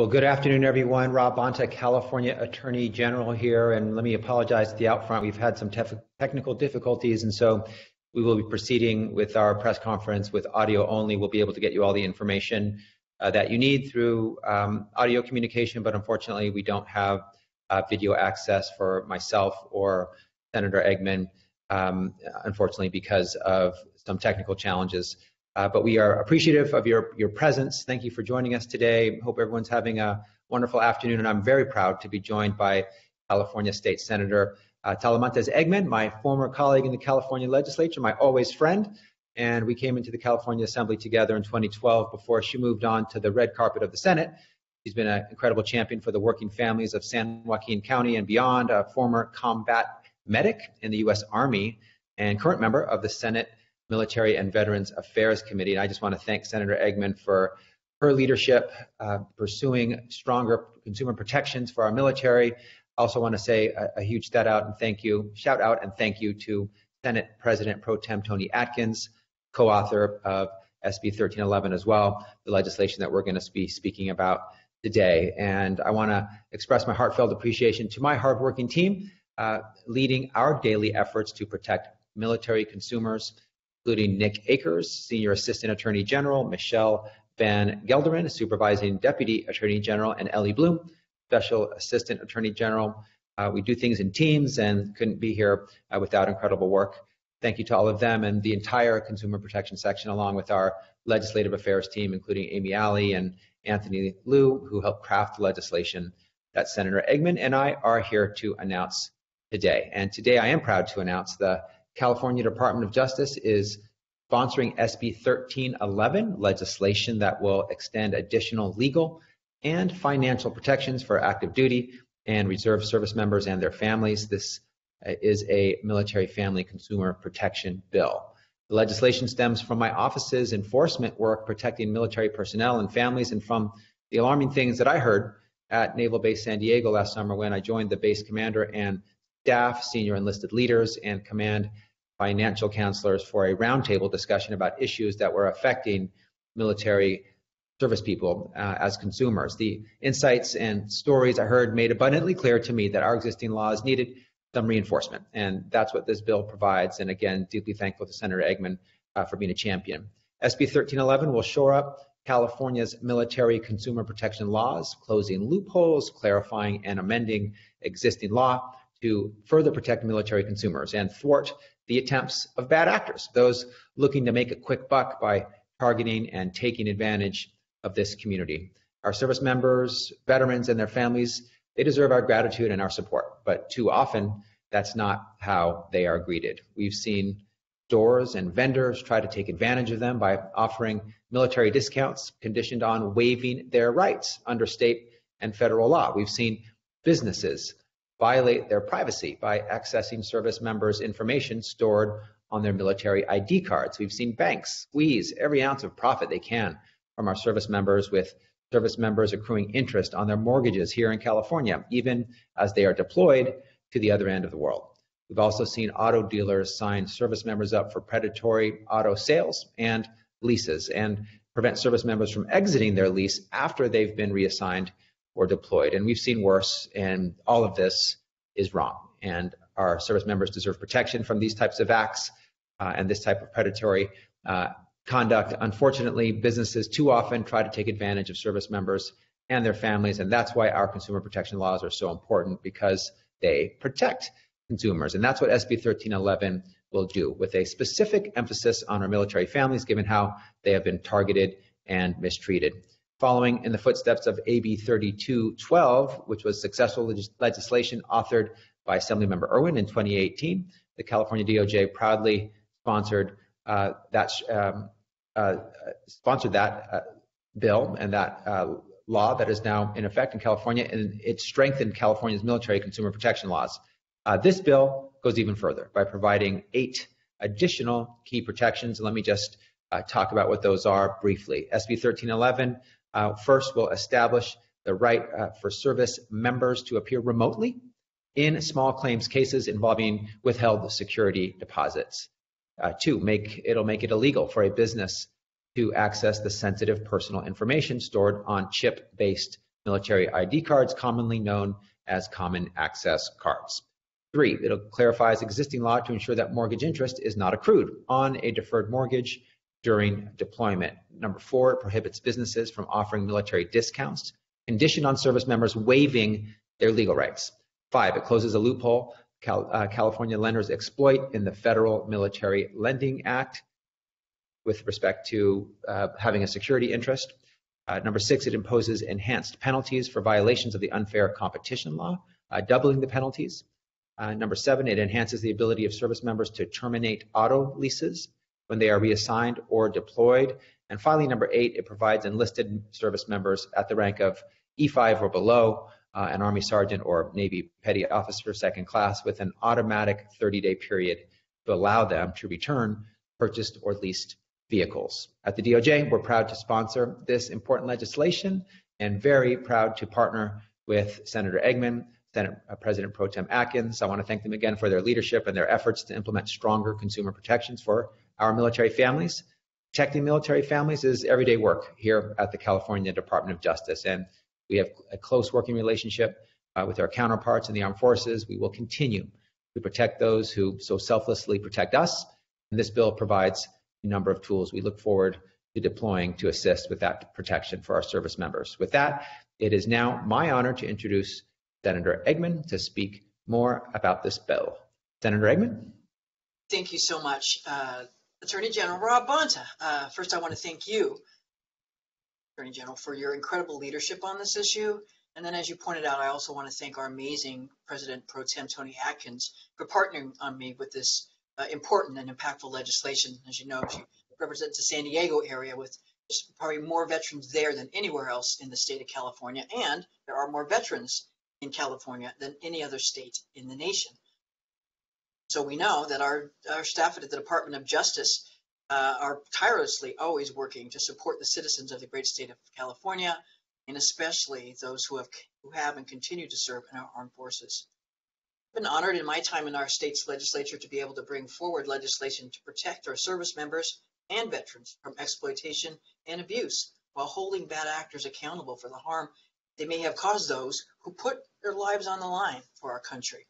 Well, good afternoon, everyone. Rob Bonta, California Attorney General here, and let me apologize at the outfront. We've had some tef- technical difficulties, and so we will be proceeding with our press conference with audio only. We'll be able to get you all the information uh, that you need through um, audio communication, but unfortunately, we don't have uh, video access for myself or Senator Eggman, um, unfortunately, because of some technical challenges. Uh, but we are appreciative of your, your presence. Thank you for joining us today. Hope everyone's having a wonderful afternoon, and I'm very proud to be joined by California State Senator uh, Talamantes Eggman, my former colleague in the California legislature, my always friend. And we came into the California Assembly together in 2012 before she moved on to the red carpet of the Senate. She's been an incredible champion for the working families of San Joaquin County and beyond, a former combat medic in the U.S. Army and current member of the Senate Military and Veterans Affairs Committee. And I just want to thank Senator Eggman for her leadership, uh, pursuing stronger consumer protections for our military. I also want to say a, a, huge shout out and thank you, shout out and thank you to Senate President Pro Tem Toni Atkins, co-author of SB 1311 as well, the legislation that we're going to be speaking about today. And I want to express my heartfelt appreciation to my hardworking team, uh, leading our daily efforts to protect military consumers including Nick Akers, Senior Assistant Attorney General, Michelle Van Gelderen, Supervising Deputy Attorney General, and Ellie Bloom, Special Assistant Attorney General. Uh, we do things in teams and couldn't be here uh, without incredible work. Thank you to all of them and the entire consumer protection section, along with our legislative affairs team, including Amy Alley and Anthony Liu, who helped craft the legislation that Senator Eggman and I are here to announce today. And today I am proud to announce the California Department of Justice is sponsoring SB 1311 legislation that will extend additional legal and financial protections for active duty and reserve service members and their families. This uh, is a military family consumer protection bill. The legislation stems from my office's enforcement work protecting military personnel and families and from the alarming things that I heard at Naval Base San Diego last summer when I joined the base commander and staff, senior enlisted leaders, and command financial counselors for a roundtable discussion about issues that were affecting military service people uh, as consumers. The insights and stories I heard made abundantly clear to me that our existing laws needed some reinforcement, and that's what this bill provides. And again, deeply thankful to Senator Eggman uh, for being a champion. SB 1311 will shore up California's military consumer protection laws, closing loopholes, clarifying and amending existing law, to further protect military consumers and thwart the attempts of bad actors, those looking to make a quick buck by targeting and taking advantage of this community. Our service members, veterans, and their families, they deserve our gratitude and our support, but too often that's not how they are greeted. We've seen stores and vendors try to take advantage of them by offering military discounts conditioned on waiving their rights under state and federal law. We've seen businesses violate their privacy by accessing service members' information stored on their military ID cards. We've seen banks squeeze every ounce of profit they can from our service members with service members accruing interest on their mortgages here in California, even as they are deployed to the other end of the world. We've also seen auto dealers sign service members up for predatory auto sales and leases and prevent service members from exiting their lease after they've been reassigned or deployed. And we've seen worse, and all of this is wrong. And our service members deserve protection from these types of acts uh, and this type of predatory uh, conduct. Unfortunately, businesses too often try to take advantage of service members and their families, and that's why our consumer protection laws are so important because they protect consumers. And that's what SB 1311 will do, with a specific emphasis on our military families, given how they have been targeted and mistreated. Following in the footsteps of AB 3212, which was successful leg- legislation authored by Assemblymember Irwin in 2018, the California DOJ proudly sponsored uh, that um, uh, sponsored that uh, bill and that uh, law that is now in effect in California, and it strengthened California's military consumer protection laws. Uh, this bill goes even further by providing eight additional key protections. Let me just uh, talk about what those are briefly. SB 1311 uh, first, we'll establish the right uh, for service members to appear remotely in small claims cases involving withheld security deposits. Uh, two, make it'll make it illegal for a business to access the sensitive personal information stored on chip-based military ID cards, commonly known as common access cards. Three, it'll clarifies existing law to ensure that mortgage interest is not accrued on a deferred mortgage during deployment. Number four, it prohibits businesses from offering military discounts conditioned on service members waiving their legal rights. Five, it closes a loophole Cal, uh, California lenders exploit in the Federal Military Lending Act with respect to uh, having a security interest. Uh, number six, it imposes enhanced penalties for violations of the unfair competition law, uh, doubling the penalties. Uh, number seven, it enhances the ability of service members to terminate auto leases when they are reassigned or deployed. And finally, number eight, it provides enlisted service members at the rank of E5 or below, uh, an Army sergeant or Navy petty officer second class with an automatic 30-day period to allow them to return purchased or leased vehicles. At the DOJ, we're proud to sponsor this important legislation and very proud to partner with Senator Eggman, Senate uh, President Pro Tem Atkins. I want to thank them again for their leadership and their efforts to implement stronger consumer protections for our military families. Protecting military families is everyday work here at the California Department of Justice, and we have a close working relationship uh, with our counterparts in the armed forces. We will continue to protect those who so selflessly protect us, and this bill provides a number of tools we look forward to deploying to assist with that protection for our service members. With that, it is now my honor to introduce Senator Eggman to speak more about this bill. Senator Eggman? Thank you so much, uh, Attorney General Rob Bonta. Uh, first, I want to thank you, Attorney General, for your incredible leadership on this issue. And then, as you pointed out, I also want to thank our amazing President Pro Tem Toni Atkins for partnering on me with this uh, important and impactful legislation. As you know, she represents the San Diego area with probably more veterans there than anywhere else in the state of California, and there are more veterans in California than any other state in the nation. So we know that our, our staff at the Department of Justice uh, are tirelessly always working to support the citizens of the great state of California, and especially those who have who have and continue to serve in our armed forces. I've been honored in my time in our state's legislature to be able to bring forward legislation to protect our service members and veterans from exploitation and abuse while holding bad actors accountable for the harm they may have caused those who put their lives on the line for our country.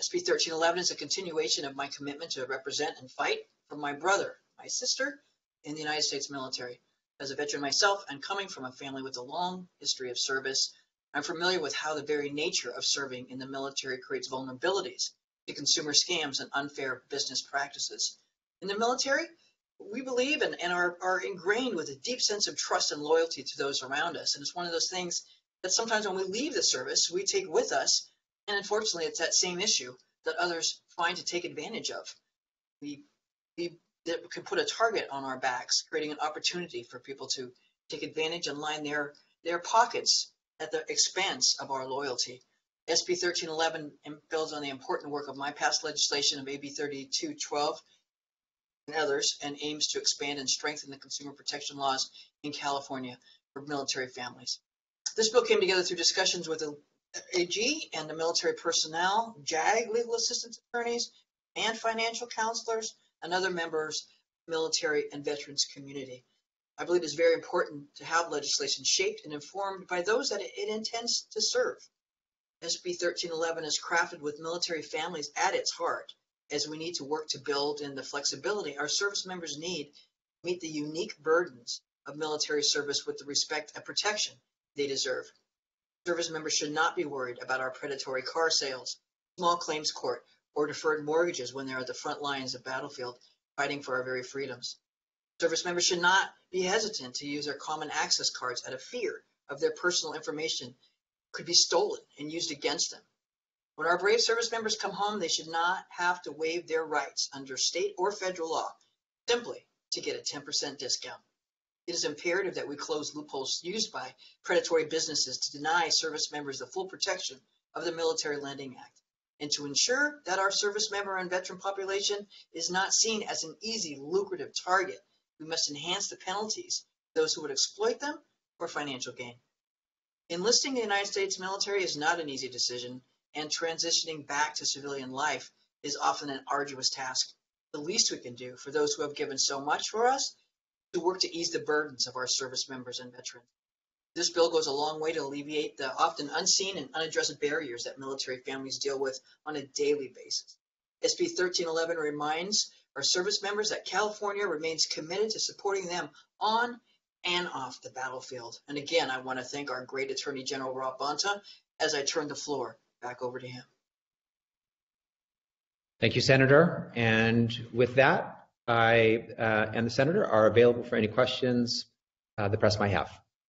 SB 1311 is a continuation of my commitment to represent and fight for my brother, my sister, in the United States military. As a veteran myself and coming from a family with a long history of service, I'm familiar with how the very nature of serving in the military creates vulnerabilities to consumer scams and unfair business practices. In the military, we believe and, and are, are ingrained with a deep sense of trust and loyalty to those around us. And it's one of those things that sometimes when we leave the service, we take with us. And unfortunately, it's that same issue that others find to take advantage of. We, we can put a target on our backs, creating an opportunity for people to take advantage and line their, their pockets at the expense of our loyalty. SB 1311 builds on the important work of my past legislation of AB 3212 and others and aims to expand and strengthen the consumer protection laws in California for military families. This bill came together through discussions with the AG and the military personnel, JAG legal assistance attorneys, and financial counselors, and other members of the military and veterans community. I believe it's very important to have legislation shaped and informed by those that it intends to serve. SB 1311 is crafted with military families at its heart, as we need to work to build in the flexibility our service members need to meet the unique burdens of military service with the respect and protection they deserve. Service members should not be worried about our predatory car sales, small claims court, or deferred mortgages when they're at the front lines of battlefield fighting for our very freedoms. Service members should not be hesitant to use their common access cards out of fear of their personal information could be stolen and used against them. When our brave service members come home, they should not have to waive their rights under state or federal law simply to get a 10% discount. It is imperative that we close loopholes used by predatory businesses to deny service members the full protection of the Military Lending Act and to ensure that our service member and veteran population is not seen as an easy, lucrative target we must enhance the penalties those who would exploit them for financial gain. Enlisting the United States military is not an easy decision, and transitioning back to civilian life is often an arduous task. The least we can do for those who have given so much for us to work to ease the burdens of our service members and veterans. This bill goes a long way to alleviate the often unseen and unaddressed barriers that military families deal with on a daily basis. SB 1311 reminds our service members that California remains committed to supporting them on and off the battlefield. And again, I want to thank our great Attorney General Rob Bonta as I turn the floor back over to him. Thank you, Senator. And with that, I uh, and the Senator are available for any questions uh, the press might have.